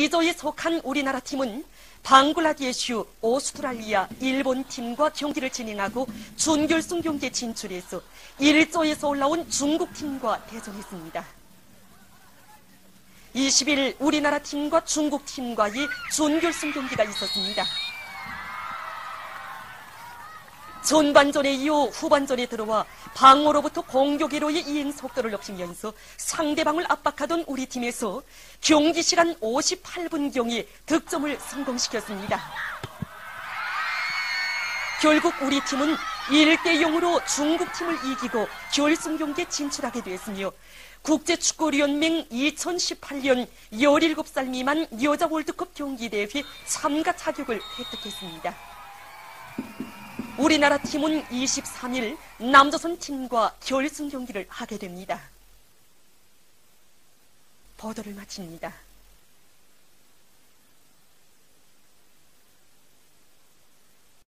B조에 속한 우리나라 팀은 방글라데슈, 오스트랄리아, 일본 팀과 경기를 진행하고 준결승 경기에 진출해서 1조에서 올라온 중국 팀과 대전했습니다. 20일 우리나라 팀과 중국 팀과의 준결승 경기가 있었습니다. 전반전에 이어 후반전에 들어와 방어로부터 공격으로의 이행 속도를 높이면서 상대방을 압박하던 우리 팀에서 경기 시간 58분경에 득점을 성공시켰습니다. 결국 우리 팀은 1대 0으로 중국 팀을 이기고 결승 경기에 진출하게 되었으며 국제축구연맹 2018년 17살 미만 여자 월드컵 경기 대회 참가 자격을 획득했습니다. 우리나라 팀은 23일 남조선 팀과 결승 경기를 하게 됩니다. 보도를 마칩니다.